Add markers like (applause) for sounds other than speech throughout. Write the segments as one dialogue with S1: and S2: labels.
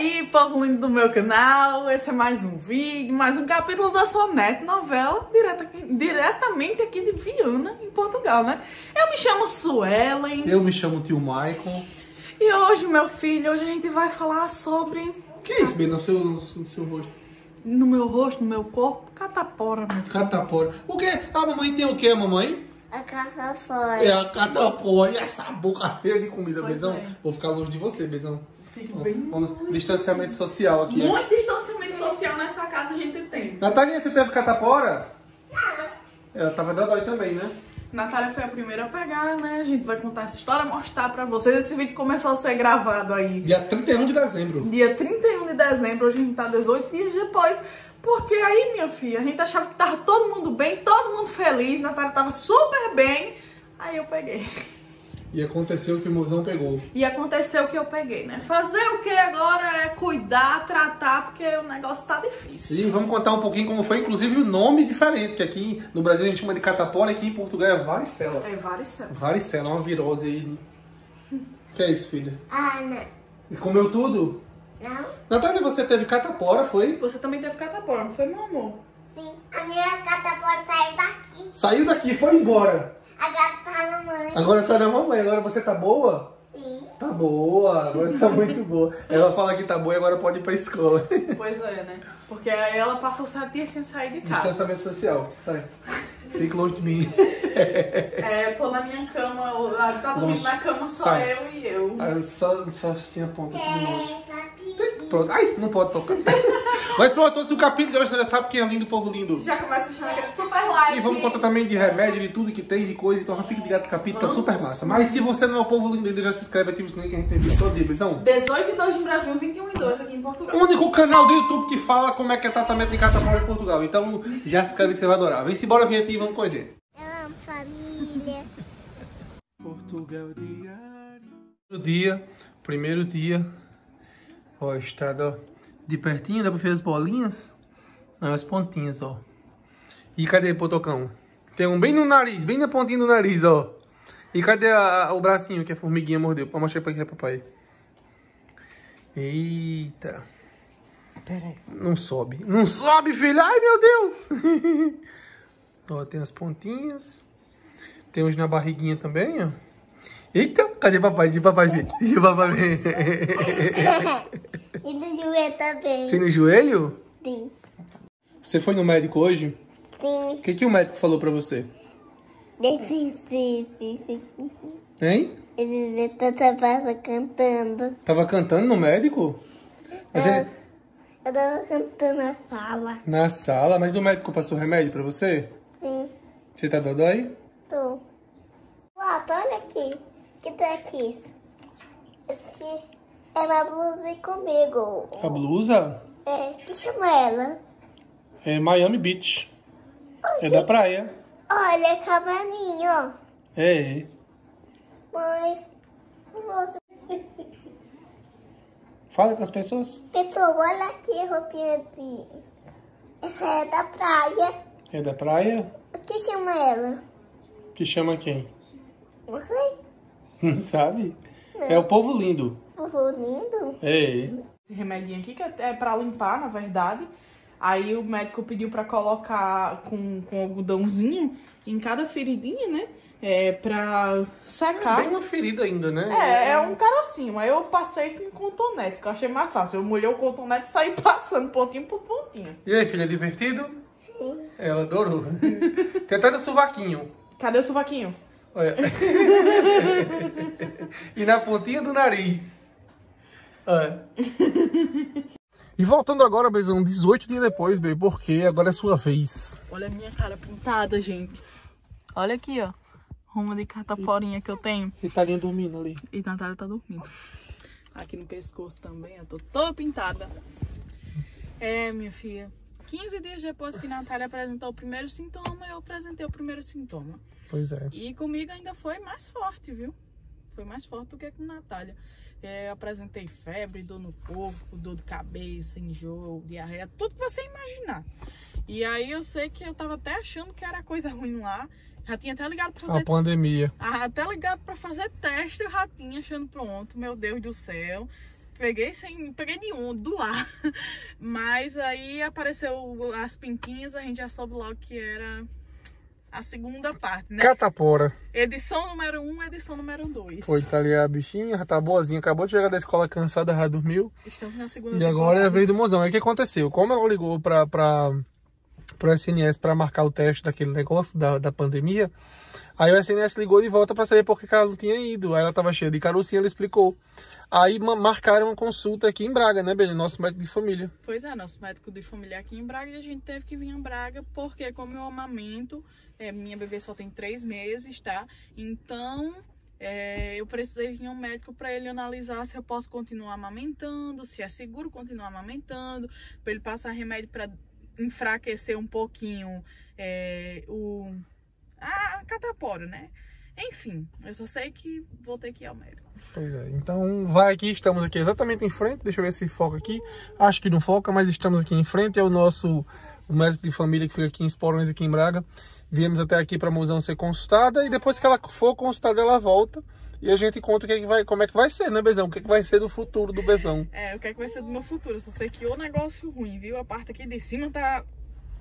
S1: aí, povo lindo do meu canal, esse é mais um vídeo, mais um capítulo da Sonete novela, direta, diretamente aqui de Viana, em Portugal, né? Eu me chamo Suelen.
S2: Eu me chamo Tio Michael.
S1: E hoje, meu filho, hoje a gente vai falar sobre...
S2: Que é isso, bem, no seu, no seu rosto?
S1: No meu rosto, no meu corpo, catapora, meu filho.
S2: Catapora. O quê? A mamãe tem o quê, mamãe?
S3: A catapora.
S2: É a catapora. E essa boca cheia de comida,
S1: Pois
S2: Bezão.
S1: é.
S2: Vou ficar longe de você, Bezão.
S1: Fique bem...
S2: Vamos, distanciamento social aqui.
S1: Muito distanciamento social nessa casa a gente tem.
S2: Natalinha, você teve catapora? Ela tava dodói também, né?
S1: Natália foi a primeira a pegar, né? A gente vai contar essa história, mostrar pra vocês. Esse vídeo começou a ser gravado aí
S2: Dia 31 de dezembro.
S1: dia 31 de dezembro, hoje a gente tá 18 dias depois. Porque aí, minha filha, a gente achava que tava todo mundo bem, todo mundo feliz, Natália tava super bem. Aí eu peguei.
S2: E aconteceu que o mozão pegou.
S1: E aconteceu que eu peguei, né? Fazer o que agora é cuidar, tratar, porque o negócio tá difícil.
S2: E vamos contar um pouquinho como foi, inclusive, o nome diferente, que aqui no Brasil a gente chama de catapora, aqui em Portugal é varicela.
S1: É varicela.
S2: Varicela, uma virose aí. que é isso, filha?
S3: Ana.
S2: E comeu tudo?
S3: Não?
S2: Natália, você teve catapora, foi?
S1: Você também teve catapora, não foi, meu amor?
S3: Sim. A minha catapora saiu daqui.
S2: Saiu daqui, foi embora.
S3: Agora tá na mãe.
S2: Agora tá na mamãe, agora você tá boa?
S3: Sim.
S2: Tá boa, agora tá muito boa. Ela fala que tá boa e agora pode ir pra escola.
S1: Pois é, né? Porque aí ela passou sete dias sem sair de casa.
S2: Distanciamento social, sai. Fique longe de mim. (laughs)
S1: É, eu tô na minha cama, o- ah, tá dormindo
S2: Longe.
S1: na cama só
S2: Sai.
S1: eu e eu.
S2: Ah, Só, só assim aponta assim de longe.
S3: É, papi.
S2: Pronto. Ai, não pode tocar. (laughs) Mas pronto, antes do capítulo de hoje, você já sabe quem é lindo, povo lindo.
S1: Já começa a chamar aquele super like.
S2: E vamos contar também de remédio, de tudo que tem, de coisa. Então já fica ligado que o capítulo tá super massa. Mas se você não é o povo lindo ainda, já se inscreve, ativa o sininho que a gente tem vídeo todo dia, visão.
S1: 18 e 2 no Brasil, 21 2 aqui em Portugal.
S2: O único canal do YouTube que fala como é que é tratamento de catapora em Portugal. Então já se inscreve que você vai adorar. Vem se embora, vir aqui e vamos com a gente.
S3: Eu amo família. (laughs)
S2: Portugal diário. Primeiro dia, primeiro dia. Ó, a estrada ó, de pertinho, dá pra ver as bolinhas? Não, as pontinhas, ó. E cadê, Potocão? Tem um bem no nariz, bem na pontinha do nariz, ó. E cadê a- a- o bracinho que a formiguinha mordeu? Vou mostrar pra aqui, papai. Eita.
S1: Peraí.
S2: Não sobe. Não sobe, filho. Ai, meu Deus. (laughs) ó, tem as pontinhas. Tem uns na barriguinha também, ó. Eita, cadê papai? Deixa papai ver. Deixa papai ver. (laughs)
S3: E do joelho também.
S2: Tem no joelho?
S3: Sim.
S2: Você foi no médico hoje?
S3: Sim.
S2: O que, que o médico falou pra você? Hein?
S3: Ele tá tava cantando.
S2: Tava cantando no médico? Mas ele...
S3: Eu tava cantando na sala.
S2: Na sala, mas o médico passou remédio pra você?
S3: Sim.
S2: Você tá dodói?
S3: Tô. Lata, olha aqui. O que tá aqui? Isso aqui é uma blusa comigo.
S2: A blusa
S3: É, que chama ela?
S2: é Miami Beach. É da praia.
S3: Olha, cabaninho, ó.
S2: É.
S3: Mas, você...
S2: Fala com as pessoas.
S3: Pessoal, olha aqui a roupinha de... Essa é da praia.
S2: É da praia?
S3: O que chama ela?
S2: Que chama quem?
S3: Não sei.
S2: Não sabe? É o povo lindo.
S3: Povo lindo.
S2: É.
S1: Esse remedinho aqui que é pra limpar, na verdade. Aí o médico pediu pra colocar com, com algodãozinho em cada feridinha, né? É, pra secar.
S2: Bem uma ferida ainda, né?
S1: É, é um carocinho. Aí eu passei com cotonete, que eu achei mais fácil. Eu molhei o cotonete e saí (laughs) passando pontinho por pontinho.
S2: E aí, filha, divertido?
S3: Sim.
S2: Ela adorou. (laughs) Tem até no sovaquinho.
S1: Cadê o sovaquinho?
S2: Olha. (laughs) e na pontinha do nariz. Olha. E voltando agora, Bezão, 18 dias depois, bem, porque agora é sua vez.
S1: Olha a minha cara pintada, gente. Olha aqui, ó. Rumo de cataporinha que eu tenho.
S2: E tá dormindo ali.
S1: E Natália tá dormindo. Aqui no pescoço também, eu tô toda pintada. É, minha filha. 15 dias depois que Natália apresentou o primeiro sintoma, eu apresentei o primeiro sintoma.
S2: Pois é.
S1: E comigo ainda foi mais forte, viu? Foi mais forte do que com Natália. É, eu apresentei febre, dor no corpo, dor de cabeça, enjoo, diarreia, tudo que você imaginar. E aí eu sei que eu tava até achando que era coisa ruim lá. Já tinha até ligado pra
S2: A
S1: fazer
S2: pandemia.
S1: ah, até ligado pra fazer teste, eu já tinha achando pronto, meu Deus do céu. Peguei sem. Peguei de um, do ar. (laughs) Mas aí apareceu as pintinhas, a gente já soube logo que era a segunda parte, né?
S2: Catapora.
S1: Edição número 1, um, edição número 2.
S2: Foi, tá ali a bichinha, já tá boazinha. Acabou de chegar da escola cansada, já dormiu.
S1: Estamos na segunda
S2: E agora é a vez do mozão. Aí o que aconteceu? Como ela ligou pra, pra, pro SNS pra marcar o teste daquele negócio da, da pandemia, aí o SNS ligou de volta pra saber por que ela não tinha ido. Aí ela tava cheia de carocinha, ela explicou. Aí ma- marcaram uma consulta aqui em Braga, né, Beli? Nosso médico de família.
S1: Pois é, nosso médico de família aqui em Braga e a gente teve que vir em Braga porque como eu amamento, é, minha bebê só tem três meses, tá? Então é, eu precisei vir a um médico para ele analisar se eu posso continuar amamentando, se é seguro continuar amamentando, para ele passar remédio para enfraquecer um pouquinho é, o a catapora, né? Enfim, eu só sei que vou ter que ir ao médico.
S2: Pois é. Então vai aqui, estamos aqui exatamente em frente. Deixa eu ver se foca aqui. Acho que não foca, mas estamos aqui em frente. É o nosso o médico de família que fica aqui em Esporões, aqui em Braga. Viemos até aqui para a Musão ser consultada e depois que ela for consultada, ela volta. E a gente conta o que é que vai, como é que vai ser, né, Bezão? O que, é que vai ser do futuro do Bezão.
S1: É, o que é que vai ser do meu futuro? Só sei que o negócio ruim, viu? A parte aqui de cima tá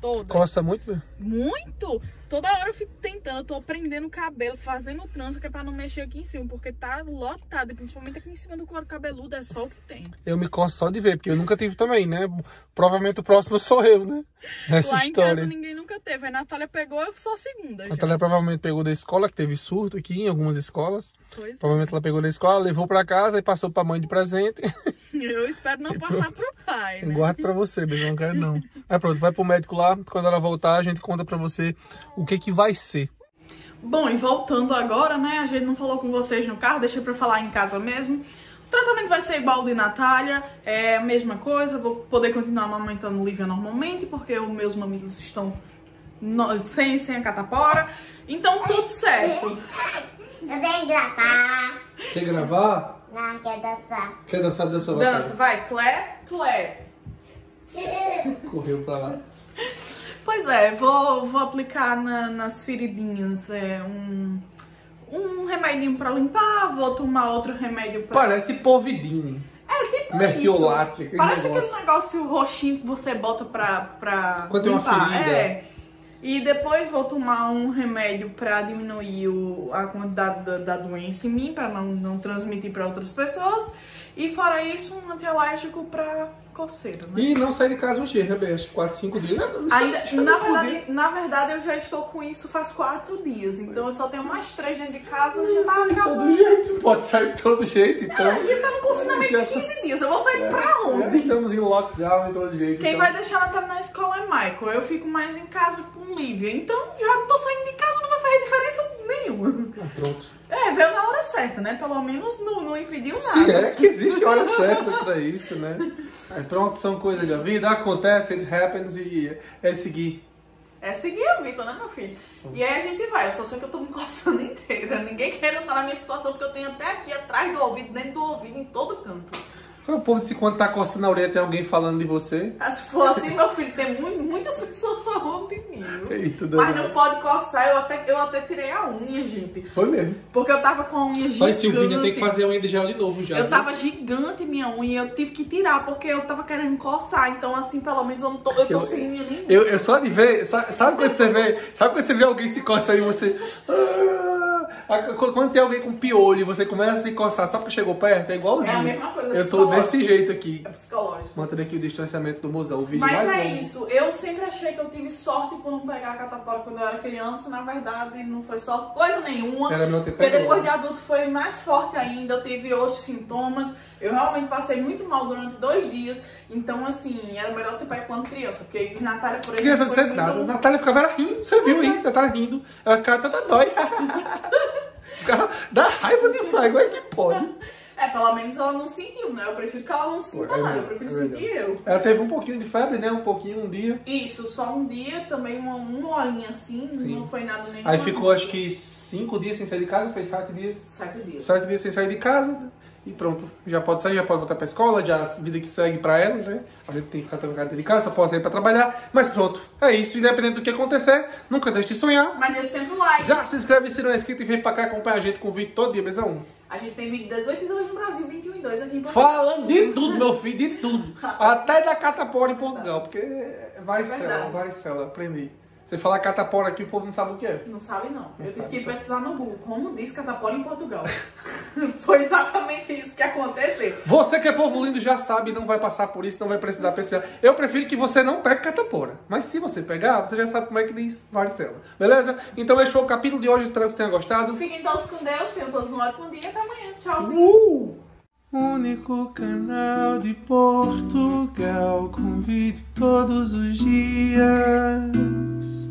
S1: toda.
S2: Coça muito?
S1: Muito! Toda hora eu fico tentando, eu tô prendendo o cabelo, fazendo trança, que é pra não mexer aqui em cima, porque tá lotado, e principalmente aqui em cima do couro cabeludo, é só o que tem.
S2: Eu me coço só de ver, porque eu nunca tive também, né? Provavelmente o próximo (laughs) sou eu, né? Nessa
S1: Lá em
S2: história.
S1: casa ninguém nunca teve. A Natália pegou, eu sou a segunda.
S2: A. Natália provavelmente pegou da escola, que teve surto aqui em algumas escolas.
S1: Pois é.
S2: Provavelmente ela pegou da escola, levou pra casa e passou pra mãe de presente. (laughs)
S1: Eu espero não passar pro pai, né?
S2: Guardo pra você, bebê, não quero não. Aí pronto, vai pro médico lá, quando ela voltar a gente conta pra você o que que vai ser.
S1: Bom, e voltando agora, né? A gente não falou com vocês no carro, deixei pra falar em casa mesmo. O tratamento vai ser igual ao de Natália, é a mesma coisa, vou poder continuar amamentando Lívia normalmente, porque os meus mamilos estão no- sem, sem a catapora. Então, tudo certo.
S3: Eu tenho que gravar.
S2: Quer gravar?
S3: Não, quer dançar.
S2: Quer dançar da sua
S1: Dança, vai, clé, clé.
S2: Correu pra lá.
S1: Pois é, vou, vou aplicar na- nas feridinhas é, um, um remedinho pra limpar, vou tomar outro remédio pra...
S2: Parece polvidinho.
S1: É tipo
S2: Mertiolate,
S1: isso. Parece
S2: negócio.
S1: aquele negócio roxinho que você bota pra, pra
S2: Quando tem uma ferida.
S1: É. E depois vou tomar um remédio pra diminuir o, a quantidade da, da doença em mim, pra não, não transmitir pra outras pessoas. E fora isso, um antialérgico pra coceira, né?
S2: E não sair de casa um dia, né, que 4, 5 dias.
S1: Ainda,
S2: eu
S1: na,
S2: ver.
S1: verdade, na verdade, eu já estou com isso faz quatro dias. Então eu só tenho mais três dentro de casa já tá
S2: De todo
S1: acabando.
S2: jeito, pode sair de todo jeito, então.
S1: A gente tá no confinamento
S2: Já
S1: de 15 dias. Eu vou sair pra
S2: É,
S1: onde?
S2: estamos em lockdown de todo jeito.
S1: Quem
S2: então...
S1: vai deixar ela estar na escola é Michael. Eu fico mais em casa com Lívia. Então já tô saindo de casa, não vai fazer diferença nenhuma.
S2: Ah, pronto.
S1: É, veio na hora certa, né? Pelo menos não, não impediu nada.
S2: Se é que existe hora (laughs) certa pra isso, né? Aí pronto, são coisas da vida, acontece, it happens e é seguir.
S1: É seguir a vida, né, meu filho? E aí a gente vai. Eu só sei que eu tô me coçando (laughs) inteira. Ninguém quer estar na minha situação, porque eu tenho até aqui atrás do ouvido, dentro do ouvido, em todo canto.
S2: O povo disse que quando tá coçando a orelha tem alguém falando de você.
S1: Se for assim, meu filho, tem mu- muitas pessoas falando de mim.
S2: Eita,
S1: Mas não pode coçar, eu até, eu até tirei a unha, gente.
S2: Foi mesmo.
S1: Porque eu tava com a unha gigante.
S2: Mas Silvinha tem que fazer a unha de gel de novo já.
S1: Eu
S2: viu?
S1: tava gigante minha unha eu tive que tirar, porque eu tava querendo coçar. Então, assim, pelo menos eu não tô, eu tô
S2: Eu-
S1: sem unha nenhuma.
S2: Eu, eu só de ver, sa- sabe quando você vê, sabe quando você vê alguém se coça aí e você. Quando tem alguém com piolho e você começa a se coçar só porque chegou perto, é igualzinho.
S1: É a mesma coisa,
S2: Eu tô desse jeito aqui.
S1: É psicológico.
S2: Mantendo aqui o distanciamento do mozão. O vídeo
S1: Mas é
S2: longo.
S1: isso, eu sempre achei que eu tive sorte por não pegar a catapora quando eu era criança. Na verdade, não foi sorte coisa nenhuma.
S2: Era melhor ter
S1: Porque
S2: pegado.
S1: depois de adulto foi mais forte ainda, eu tive outros sintomas. Eu realmente passei muito mal durante dois dias. Então, assim, era melhor ter pego quando criança. Porque Natália, por exemplo,
S2: Criança não nada.
S1: muito...
S2: Natália ficava rindo, você viu aí? Natália rindo. Ela ficava toda dói. (laughs) ficava dá raiva demais, como é que pode? (laughs)
S1: É, pelo menos ela não sentiu, né? Eu prefiro que ela não sinta
S2: É
S1: nada, eu prefiro
S2: é
S1: sentir eu.
S2: Ela teve um pouquinho de febre, né? Um pouquinho, um dia.
S1: Isso, só um dia, também uma, uma horinha assim, não foi nada nem
S2: Aí ficou acho que cinco dias sem sair de casa, foi sete dias.
S1: Sete dias.
S2: Sete dias sem sair de casa e pronto. Já pode sair, já pode voltar pra escola, já a vida que segue pra ela, né? A gente tem que ficar trancado dentro de casa, só pode sair pra trabalhar. Mas pronto, é isso. Independente do que acontecer, nunca deixe de sonhar.
S1: Mas é sempre like.
S2: Já se inscreve se não é inscrito e vem pra cá acompanhar a gente com o vídeo todo dia, besão.
S1: A gente tem 18 e 2 no Brasil, 21 e 2 aqui em Portugal.
S2: Falando de tudo, (laughs) meu filho, de tudo. Até da catapora em Portugal, porque é varicela,
S1: verdade.
S2: varicela, aprendi. Você fala catapora aqui, o povo não sabe o que é.
S1: Não sabe não. Eu tive
S2: sabe,
S1: que pesquisar no Google como diz catapora em Portugal. (laughs) Foi exatamente isso que aconteceu.
S2: Você que é povo lindo já sabe, não vai passar por isso, não vai precisar pesquisar. Eu prefiro que você não pegue catapora. Mas se você pegar, você já sabe como é que diz varicela. Beleza? Então esse foi o capítulo de hoje, espero que você tenha gostado.
S1: Fiquem todos com Deus, tenham todos um ótimo dia. Até amanhã. Tchauzinho.
S2: Uh! Único canal de Portugal com vídeo todos os dias.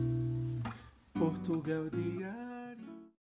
S2: Portugal Diário.